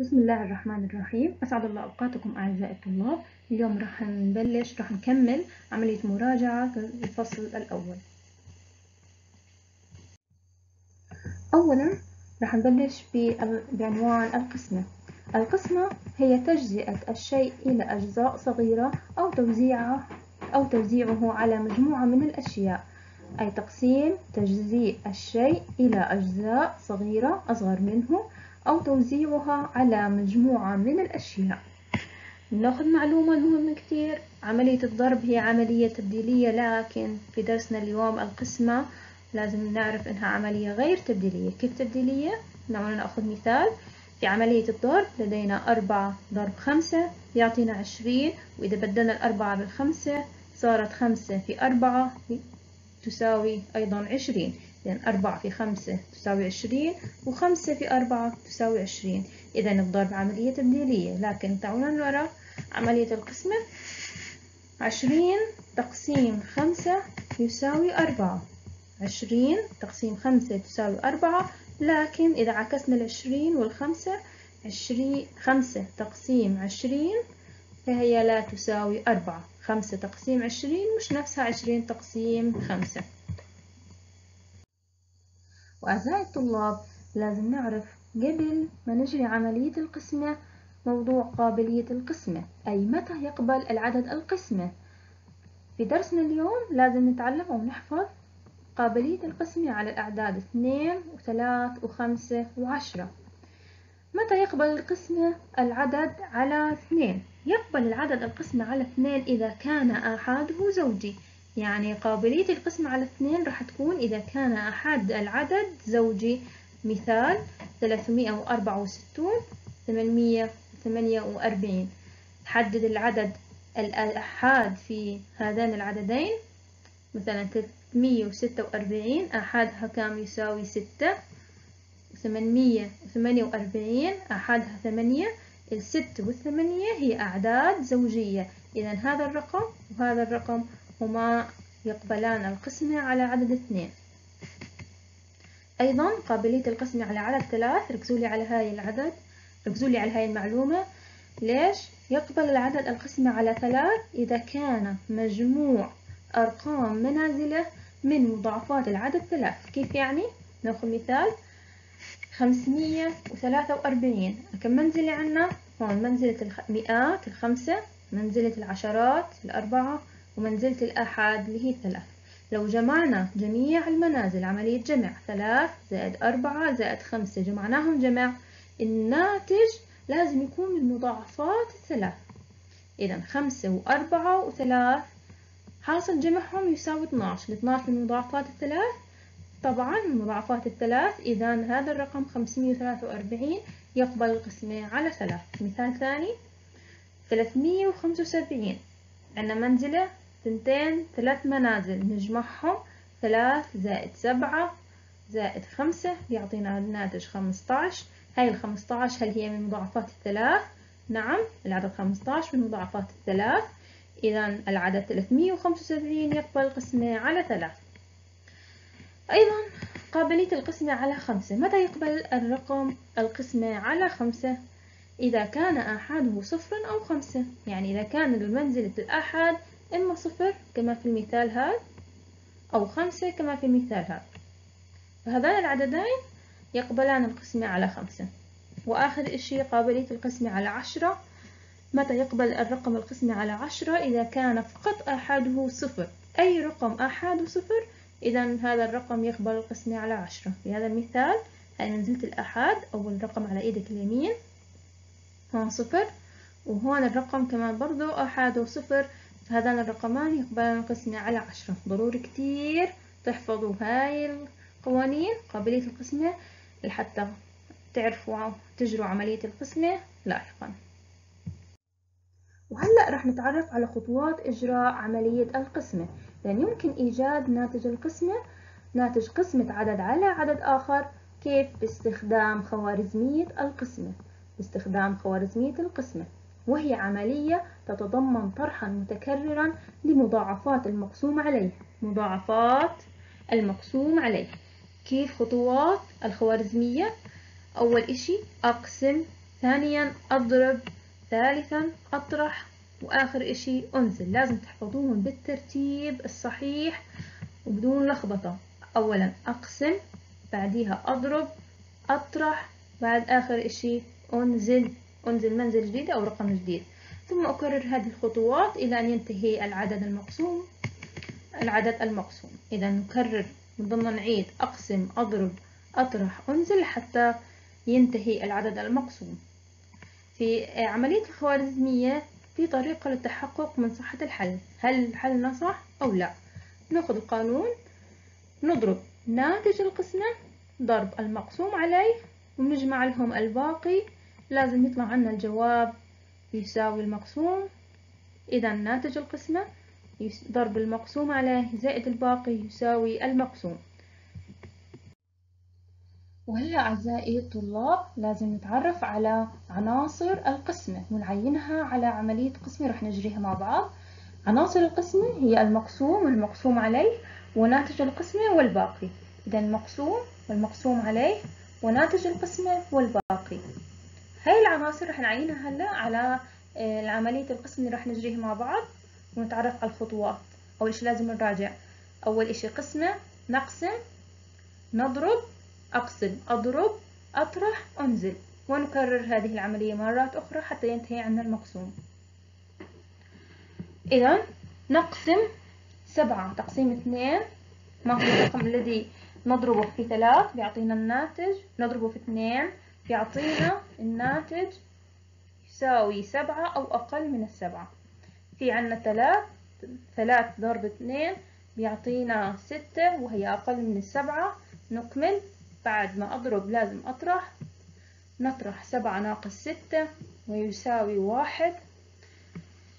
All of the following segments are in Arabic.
بسم الله الرحمن الرحيم. أسعد الله أوقاتكم أعزائي الطلاب. اليوم راح نبلش راح نكمل عملية مراجعة الفصل الأول. أولا راح نبلش بعنوان القسمة. القسمة هي تجزئة الشيء إلى أجزاء صغيرة أو توزيعه أو توزيعه على مجموعة من الأشياء. أي تقسيم تجزيء الشيء إلى أجزاء صغيرة أصغر منه أو توزيعها على مجموعة من الأشياء. نأخذ معلومة مهمة كتير. عملية الضرب هي عملية تبديلية لكن في درسنا اليوم القسمة لازم نعرف إنها عملية غير تبديلية. كيف تبديلية؟ نعم نأخذ مثال. في عملية الضرب لدينا أربعة ضرب خمسة يعطينا عشرين وإذا بدلنا الأربعة بالخمسة صارت خمسة في أربعة تساوي أيضا عشرين. لأن أربعة في خمسة تساوي عشرين وخمسة في أربعة تساوي عشرين. إذا الضرب عملية تبديلية لكن تعالوا نرى عملية القسمة عشرين تقسيم خمسة يساوي أربعة. عشرين تقسيم خمسة تساوي أربعة لكن إذا عكسنا العشرين والخمسة عشرين خمسة تقسيم عشرين فهي لا تساوي أربعة. خمسة تقسيم عشرين مش نفسها عشرين تقسيم خمسة. وأعزائي الطلاب لازم نعرف قبل ما نجري عملية القسمة موضوع قابلية القسمة. أي متى يقبل العدد القسمة؟ في درسنا اليوم لازم نتعلم ونحفظ قابلية القسمة على الأعداد اثنين وثلاث وخمسة وعشرة. متى يقبل القسمة العدد على اثنين؟ يقبل العدد القسمة على اثنين إذا كان آحاده زوجي. يعني قابلية القسم على اثنين راح تكون إذا كان أحد العدد زوجي مثال 364 848 حدد العدد الأحاد في هذين العددين مثلا 346 أحدها كام يساوي 6 848 أحدها 8 الست والثمانية هي أعداد زوجية. إذا هذا الرقم وهذا الرقم هما يقبلان القسمة على عدد اثنين أيضا قابلية القسمة على عدد ثلاث ركزوا لي على هاي العدد ركزوا لي على هاي المعلومة ليش؟ يقبل العدد القسمة على ثلاث إذا كان مجموع أرقام منازله من مضاعفات العدد ثلاث كيف يعني؟ نأخذ مثال خمسمية وثلاثة وأربعين كم منزلة عنا؟ هون منزلة المئات الخمسة منزلة العشرات الأربعة ومنزلة الآحاد اللي هي ثلاث لو جمعنا جميع المنازل عملية جمع ثلاث زائد أربعة زائد خمسة جمعناهم جمع الناتج لازم يكون من مضاعفات الثلاث إذا خمسة وأربعة وثلاث حاصل جمعهم يساوي 12 ال 12 من مضاعفات الثلاث؟ طبعا من مضاعفات الثلاث. إذا هذا الرقم 543 يقبل القسمة على ثلاث. مثال ثاني 375 عندنا منزلة ثنتين ثلاث منازل نجمعهم ثلاث زائد سبعة زائد خمسة يعطينا الناتج خمسطعش. هاي الخمسطعش هل هي من مضاعفات الثلاث؟ نعم العدد خمسطعش من مضاعفات الثلاث. إذا العدد 375 يقبل القسمة على ثلاث. أيضا قابلية القسمة على خمسة. متى يقبل الرقم القسمة على خمسة؟ إذا كان آحاده صفر أو خمسة. يعني إذا كان المنزلة الآحاد إما صفر كما في المثال هذا أو خمسة كما في المثال هذا. فهذان العددين يقبلان القسمة على خمسة. وآخر إشي قابلية القسمة على عشرة. متى يقبل الرقم القسمة على عشرة؟ إذا كان فقط آحاده صفر. أي رقم آحاده صفر إذا هذا الرقم يقبل القسمة على عشرة. في هذا المثال هاي منزلة الآحاد أول رقم على إيدك اليمين هون صفر. وهون الرقم كمان برضو أحد صفر. فهذان الرقمان يقبلان القسمة على عشرة ضروري كتير. تحفظوا هاي القوانين قابلية القسمة لحتى تعرفوا تجروا عملية القسمة لاحقا. وهلأ رح نتعرف على خطوات إجراء عملية القسمة لأن يمكن إيجاد ناتج القسمة ناتج قسمة عدد على عدد آخر. كيف؟ باستخدام خوارزمية القسمة باستخدام خوارزمية القسمة وهي عملية تتضمن طرحا متكررا لمضاعفات المقسوم عليه. مضاعفات المقسوم عليه. كيف خطوات الخوارزمية؟ أول إشي أقسم ثانيا أضرب ثالثا أطرح وآخر إشي أنزل. لازم تحفظوهم بالترتيب الصحيح وبدون لخبطة. أولا أقسم بعديها أضرب أطرح بعد آخر إشي أنزل. أنزل منزل جديد أو رقم جديد. ثم أكرر هذه الخطوات إلى أن ينتهي العدد المقسوم. العدد المقسوم. إذا نكرر ضمن نعيد أقسم أضرب أطرح أنزل حتى ينتهي العدد المقسوم. في عملية الخوارزمية في طريقة للتحقق من صحة الحل. هل حلنا صح أو لا؟ نأخذ القانون نضرب ناتج القسمة. ضرب المقسوم عليه. ونجمع لهم الباقي. لازم يطلع عنا الجواب يساوي المقسوم. إذا ناتج القسمة ضرب المقسوم عليه زائد الباقي يساوي المقسوم. وهلا أعزائي الطلاب لازم نتعرف على عناصر القسمة. ونعينها على عملية قسمة رح نجريها مع بعض. عناصر القسمة هي المقسوم والمقسوم عليه وناتج القسمة والباقي. إذا المقسوم والمقسوم عليه وناتج القسمة والباقي. هاي العناصر رح نعينها هلا على آه، عملية القسم اللي رح نجريها مع بعض ونتعرف على الخطوات. أول شي لازم نراجع. أول إشي قسمة نقسم نضرب أقسم أضرب أطرح أنزل. ونكرر هذه العملية مرات أخرى حتى ينتهي عنا المقسوم. إذا نقسم سبعة. تقسيم اثنين. ما هو الرقم الذي نضربه في ثلاث؟ بيعطينا الناتج. نضربه في اثنين. بيعطينا الناتج يساوي سبعة أو أقل من السبعة. في عنا ثلاث ثلاث ضرب اثنين بيعطينا ستة وهي أقل من السبعة. نكمل. بعد ما أضرب لازم أطرح. نطرح سبعة ناقص ستة ويساوي واحد.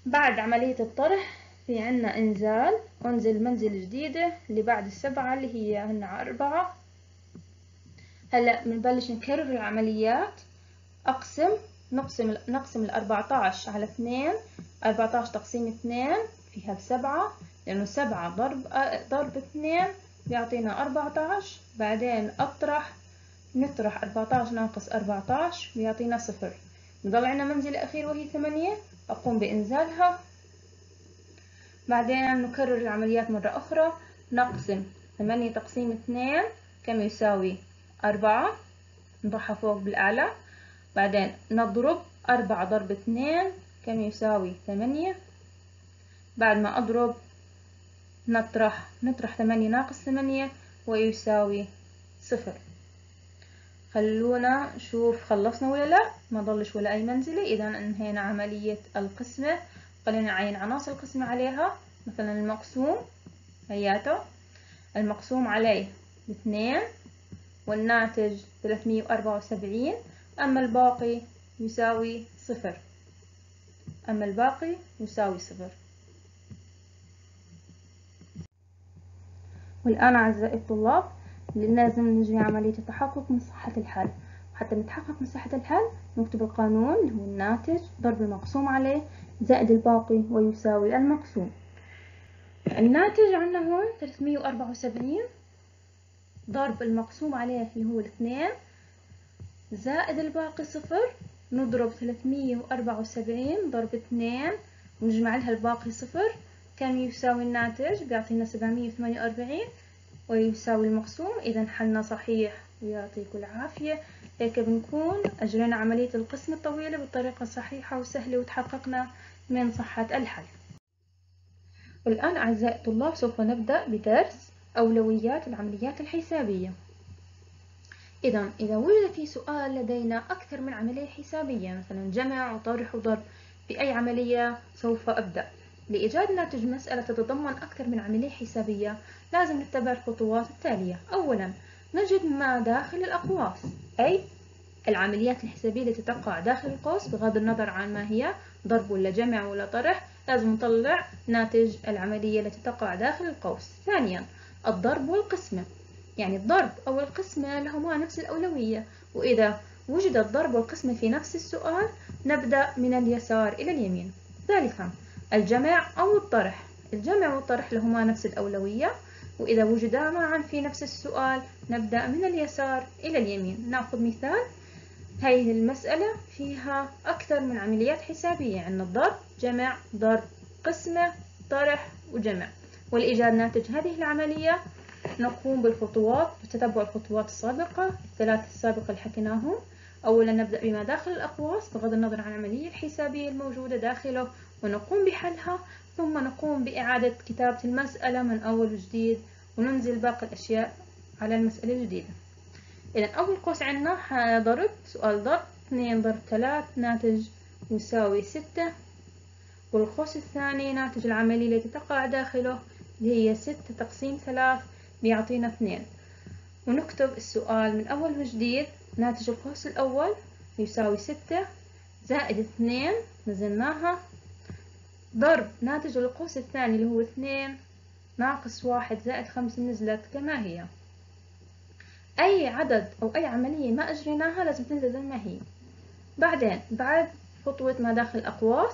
بعد عملية الطرح في عنا إنزال أنزل منزل جديدة اللي بعد السبعة اللي هي هنا أربعة. هلا بنبلش نكرر العمليات. أقسم نقسم نقسم الأربعتاش على اثنين. أربعتاش تقسيم اثنين فيها بسبعة لأنه سبعة ضرب ضرب اثنين بيعطينا أربعتاش. بعدين أطرح نطرح أربعتاش ناقص أربعتاش بيعطينا صفر. نضل عنا منزلة أخير وهي ثمانية. أقوم بإنزالها. بعدين نكرر العمليات مرة أخرى. نقسم ثمانية تقسيم اثنين كم يساوي أربعة نضعها فوق بالأعلى. بعدين نضرب أربعة ضرب اثنين كم يساوي؟ ثمانية. بعد ما أضرب نطرح نطرح ثمانية ناقص ثمانية ويساوي صفر. خلونا نشوف خلصنا ولا لا؟ ما ضلش ولا أي منزلة إذا انهينا عملية القسمة. خلينا نعين عناصر القسمة عليها. مثلا المقسوم هياته. المقسوم عليه باثنين والناتج 374 أما الباقي يساوي صفر. أما الباقي يساوي صفر. والآن أعزائي الطلاب لازم نجري عملية التحقق من صحة الحل وحتى نتحقق من صحة الحل نكتب القانون اللي هو الناتج ضرب المقسوم عليه زائد الباقي ويساوي المقسوم. الناتج عندنا هون 374 ضرب المقسوم عليه اللي هو الاثنين زائد الباقي صفر نضرب 374 ضرب اثنين ونجمع لها الباقي صفر. كم يساوي الناتج؟ بيعطينا 748 ويساوي المقسوم. إذا حلنا صحيح. ويعطيكم العافية. هيك بنكون أجرينا عملية القسم الطويلة بطريقة صحيحة وسهلة وتحققنا من صحة الحل. والآن أعزائي الطلاب سوف نبدأ بدرس أولويات العمليات الحسابية. إذا إذا وجد في سؤال لدينا أكثر من عملية حسابية مثلا جمع وطرح وضرب في أي عملية سوف أبدأ؟ لإيجاد ناتج مسألة تتضمن أكثر من عملية حسابية لازم نتبع الخطوات التالية. أولا نجد ما داخل الأقواس أي العمليات الحسابية التي تقع داخل القوس بغض النظر عن ما هي ضرب ولا جمع ولا طرح لازم نطلع ناتج العملية التي تقع داخل القوس. ثانيا الضرب والقسمة. يعني الضرب أو القسمة لهما نفس الأولوية. وإذا وجد الضرب والقسمة في نفس السؤال نبدأ من اليسار إلى اليمين. ثالثا الجمع أو الطرح. الجمع والطرح لهما نفس الأولوية. وإذا وجدا معا في نفس السؤال نبدأ من اليسار إلى اليمين. نأخذ مثال. هاي المسألة فيها أكثر من عمليات حسابية. عندنا ضرب جمع ضرب قسمة طرح وجمع. والإيجاد ناتج هذه العملية نقوم بالخطوات بتتبع الخطوات السابقة الثلاث السابقة اللي حكيناهم. أولا نبدأ بما داخل الأقواس بغض النظر عن العملية الحسابية الموجودة داخله ونقوم بحلها. ثم نقوم بإعادة كتابة المسألة من أول وجديد وننزل باقي الأشياء على المسألة الجديدة. إذا أول قوس عندنا ضرب سؤال ضرب اثنين ضرب ثلاث ناتج يساوي ستة. والقوس الثاني ناتج العملية التي تقع داخله. اللي هي ستة تقسيم ثلاث بيعطينا اثنين. ونكتب السؤال من أول وجديد ناتج القوس الأول يساوي ستة زائد اثنين نزلناها. ضرب ناتج القوس الثاني اللي هو اثنين ناقص واحد زائد خمسة نزلت كما هي. أي عدد أو أي عملية ما أجريناها لازم تنزل زي ما هي. بعدين بعد خطوة ما داخل الأقواس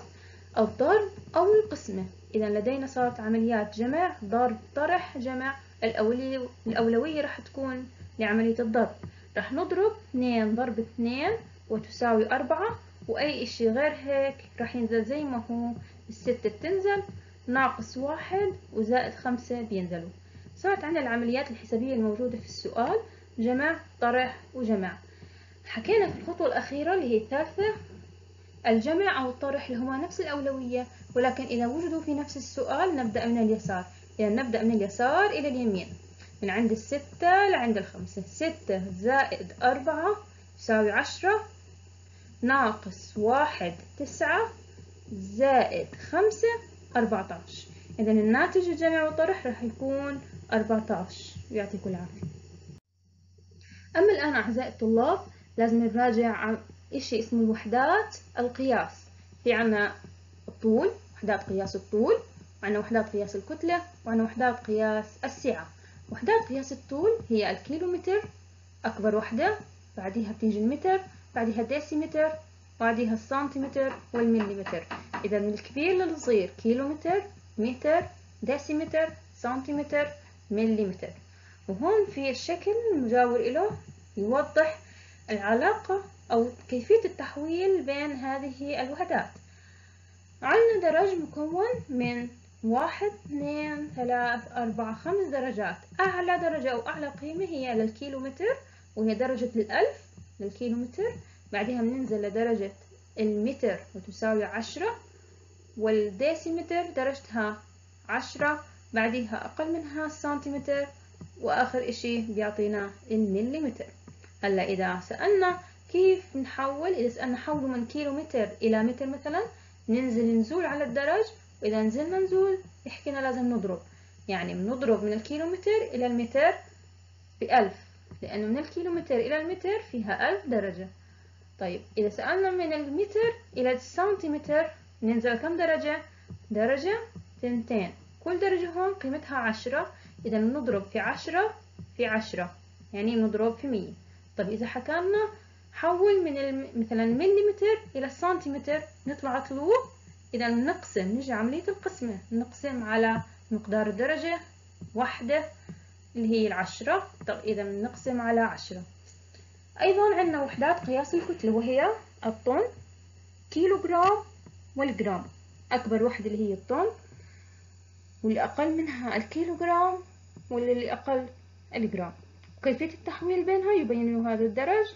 الضرب أو القسمة. إذا لدينا صارت عمليات جمع ضرب طرح جمع الأولية الأولوية راح تكون لعملية الضرب. راح نضرب اثنين ضرب اثنين وتساوي أربعة وأي إشي غير هيك راح ينزل زي ما هو. الستة بتنزل ناقص واحد وزائد خمسة بينزلوا. صارت عندنا العمليات الحسابية الموجودة في السؤال جمع طرح وجمع. حكينا في الخطوة الأخيرة اللي هي الثالثة الجمع أو الطرح اللي هما نفس الأولوية. ولكن إذا وجدوا في نفس السؤال نبدأ من اليسار. إذا يعني نبدأ من اليسار إلى اليمين. من عند الستة لعند الخمسة. ستة زائد أربعة يساوي عشرة. ناقص واحد تسعة زائد خمسة أربعة عشر إذا الناتج الجمع والطرح راح يكون أربعة عشر يعطيكم العافية. أما الآن أعزائي الطلاب لازم نراجع إشي اسمه الوحدات القياس. في عنا الطول. وحدات قياس الطول وعنا وحدات قياس الكتلة وعنا وحدات قياس السعة. وحدات قياس الطول هي الكيلومتر أكبر وحدة بعديها بتيجي المتر بعديها الديسيمتر بعديها السنتيمتر والمليمتر. إذا من الكبير للصغير كيلومتر متر ديسيمتر سنتيمتر مليمتر. وهون في الشكل المجاور له يوضح العلاقة أو كيفية التحويل بين هذه الوحدات. عندنا درج مكون من واحد اثنين ثلاث أربعة خمس درجات. أعلى درجة أو أعلى قيمة هي للكيلومتر وهي درجة الألف للكيلومتر. بعدها بننزل لدرجة المتر وتساوي عشرة والديسيمتر درجتها عشرة بعدها أقل منها السنتيمتر وآخر إشي بيعطينا المليمتر. هلا إذا سألنا كيف نحول إذا سألنا حوله من كيلو متر إلى متر مثلا ننزل نزول على الدرج وإذا نزلنا نزول يحكينا لازم نضرب. يعني بنضرب من الكيلومتر إلى المتر بألف لأنه من الكيلومتر إلى المتر فيها ألف درجة. طيب إذا سألنا من المتر إلى السنتيمتر ننزل كم درجة؟ درجة تنتين. كل درجة هون قيمتها عشرة. إذا نضرب في عشرة في عشرة. يعني نضرب في مية. طيب إذا حكمنا حول من الم... مثلا مليمتر إلى السنتيمتر نطلع طلوع إذا نقسم نجي عملية القسمة. نقسم على مقدار الدرجة. واحدة اللي هي العشرة. طب إذا نقسم على عشرة. أيضا عندنا وحدات قياس الكتلة وهي الطن كيلوغرام والجرام. أكبر وحدة اللي هي الطن واللي أقل منها الكيلوغرام واللي أقل الجرام. كيفية التحويل بينها؟ يبين هذا الدرج.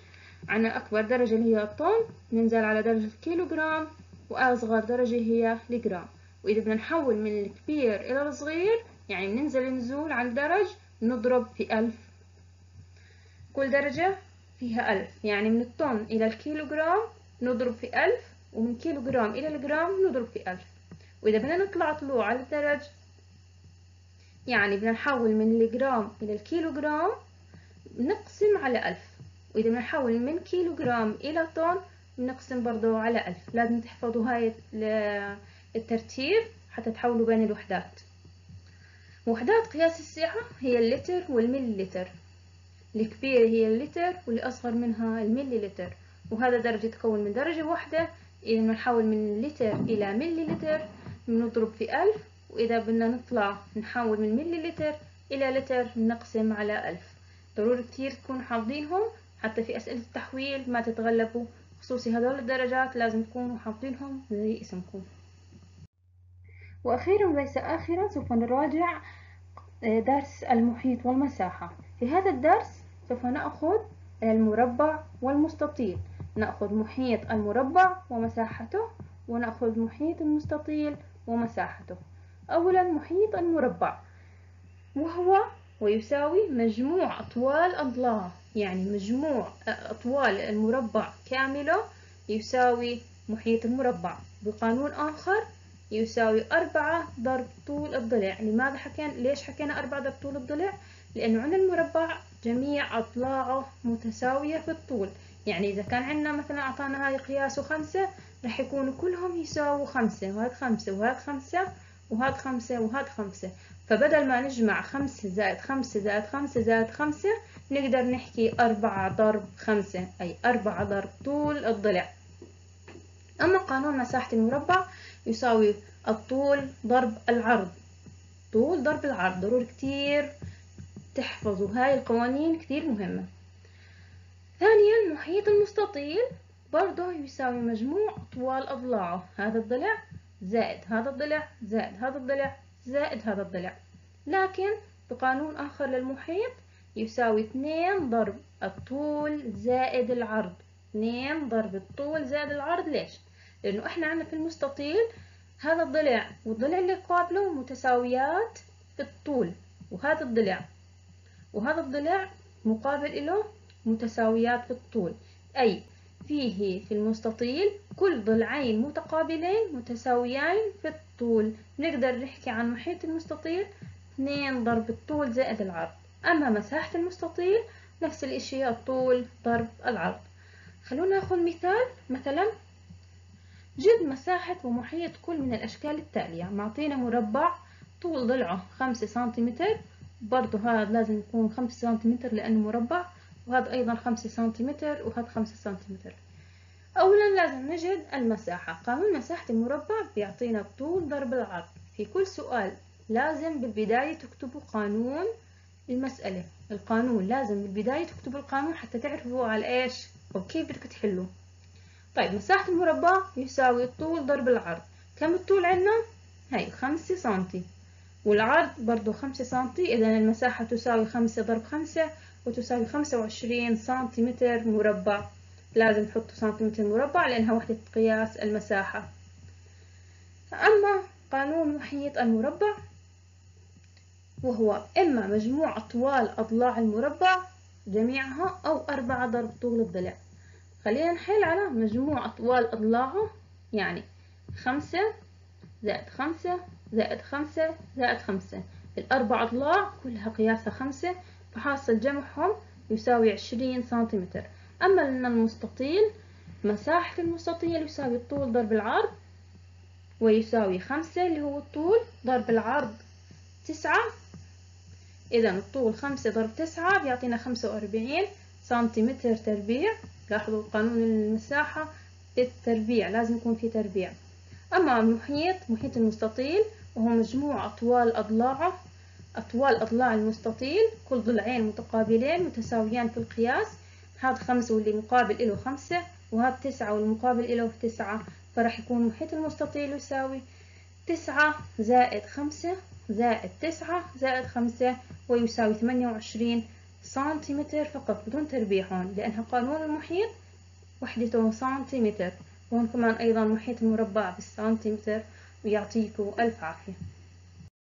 عنا أكبر درجة اللي هي الطن ننزل على درجة الكيلوغرام وأصغر درجة هي الجرام وإذا بدنا نحول من الكبير إلى الصغير يعني ننزل نزول على الدرج نضرب في ألف. كل درجة فيها ألف. يعني من الطن إلى الكيلوغرام نضرب في ألف ومن كيلوغرام إلى الجرام نضرب في ألف. وإذا بدنا نطلع طلوع على الدرج يعني بدنا نحول من الجرام إلى الكيلوغرام نقسم على ألف. وإذا بنحول من كيلوغرام إلى طن بنقسم برضو على ألف. لازم تحفظوا هاي الترتيب حتى تحولوا بين الوحدات. وحدات قياس السعة هي اللتر والمليلتر الكبيرة هي اللتر واللي أصغر منها المليلتر وهذا درجة تكون من درجة واحدة. إذا بنحول من لتر إلى مليلتر بنضرب في ألف. وإذا بدنا نطلع نحول من مليلتر إلى لتر نقسم على ألف. ضروري كتير تكونوا حافظينهم حتى في أسئلة التحويل ما تتغلبوا. خصوصي هذول الدرجات لازم تكونوا حاطينهم زي اسمكم وأخيرا وليس آخرا سوف نراجع آه، درس المحيط والمساحة. في هذا الدرس سوف نأخذ المربع والمستطيل. نأخذ محيط المربع ومساحته ونأخذ محيط المستطيل ومساحته. أولا محيط المربع. وهو ويساوي مجموع أطوال أضلاعه يعني مجموع أطوال المربع كاملة يساوي محيط المربع. بقانون آخر يساوي أربعة ضرب طول الضلع. لماذا حكينا؟ ليش حكينا أربعة ضرب طول الضلع؟ لأنه عندنا المربع جميع أضلاعه متساوية في الطول. يعني إذا كان عندنا مثلا أعطانا هاي قياسه خمسة راح يكونوا كلهم يساووا خمسة. وهذا خمسة وهذا خمسة وهذا خمسة وهذا خمسة. فبدل ما نجمع خمسة زائد خمسة زائد خمسة زائد خمسة نقدر نحكي أربعة ضرب خمسة أي أربعة ضرب طول الضلع. أما قانون مساحة المربع يساوي الطول ضرب العرض. طول ضرب العرض ضروري كتير تحفظوا هاي القوانين كتير مهمة. ثانيا محيط المستطيل برضه يساوي مجموع أطوال أضلاعه. هذا الضلع زائد هذا الضلع زائد هذا الضلع زائد هذا الضلع. لكن بقانون آخر للمحيط يساوي اثنين ضرب الطول زائد العرض. اثنين ضرب الطول زائد العرض ليش؟ لأنه إحنا عندنا في المستطيل هذا الضلع والضلع اللي قابله متساويات في الطول وهذا الضلع. وهذا الضلع مقابل له متساويات في الطول. أي فيه في المستطيل كل ضلعين متقابلين متساويين في الطول. نقدر نحكي عن محيط المستطيل؟ 2 ضرب الطول زائد العرض. أما مساحة المستطيل نفس الإشي الطول ضرب العرض. خلونا نأخذ مثال مثلا جد مساحة ومحيط كل من الأشكال التالية. معطينا مربع طول ضلعه خمسة سنتيمتر برضو هذا لازم يكون خمسة سنتيمتر لأنه مربع وهذا أيضا خمسة سنتيمتر وهذا خمسة سنتيمتر. أولا لازم نجد المساحة. قانون مساحة المربع بيعطينا الطول ضرب العرض. في كل سؤال لازم بالبداية تكتبوا قانون المسألة. القانون لازم بالبداية تكتبوا القانون حتى تعرفوا على إيش وكيف بدك تحلوا طيب مساحة المربع يساوي الطول ضرب العرض. كم الطول عندنا؟ هاي خمسة سنتي. والعرض برضو خمسة سنتي إذا المساحة تساوي خمسة ضرب خمسة وتساوي خمسة وعشرين سنتيمتر مربع. لازم نحط سنتيمتر مربع لأنها وحدة قياس المساحة. أما قانون محيط المربع وهو إما مجموع أطوال أضلاع المربع جميعها أو أربعة ضرب طول الضلع. خلينا نحل على مجموع أطوال أضلاعه يعني خمسة زائد خمسة زائد خمسة زائد خمسة. الأربع أضلاع كلها قياسها خمسة فحاصل جمعهم يساوي عشرين سنتيمتر. أما المستطيل مساحة المستطيل يساوي الطول ضرب العرض ويساوي خمسة اللي هو الطول ضرب العرض تسعة إذا الطول خمسة ضرب تسعة بيعطينا خمسة وأربعين سنتيمتر تربيع. لاحظوا قانون المساحة التربيع لازم يكون في تربيع. أما المحيط محيط المستطيل وهو مجموع أطوال أضلاعه أطوال أضلاع المستطيل كل ضلعين متقابلين متساويان في القياس. هذا خمسة واللي مقابل له خمسة وهذا تسعة والمقابل له تسعة. فراح يكون محيط المستطيل يساوي تسعة زائد خمسة زائد تسعة زائد خمسة ويساوي ثمانية وعشرين سنتيمتر فقط بدون تربيع هون لأنها قانون المحيط وحدته سنتيمتر وهون كمان أيضا محيط المربع بالسنتيمتر ويعطيكم ألف عافية.